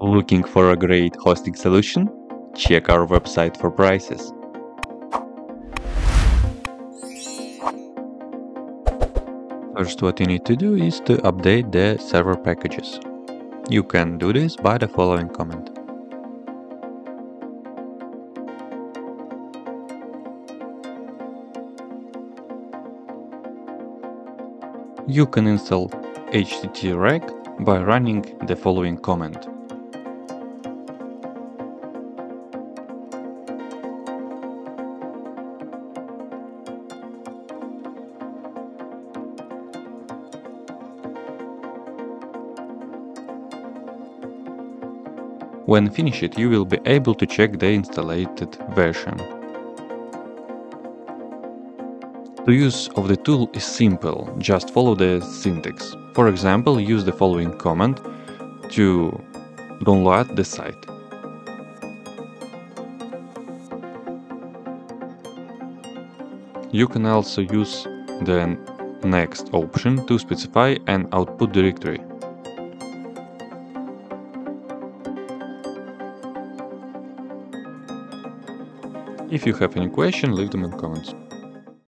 Looking for a great hosting solution? Check our website for prices. First what you need to do is to update the server packages. You can do this by the following command. You can install httrack by running the following command. When finished you will be able to check the installed version. The use of the tool is simple, just follow the syntax. For example, use the following command to download the site. You can also use the next option to specify an output directory. If you have any question, leave them in comments.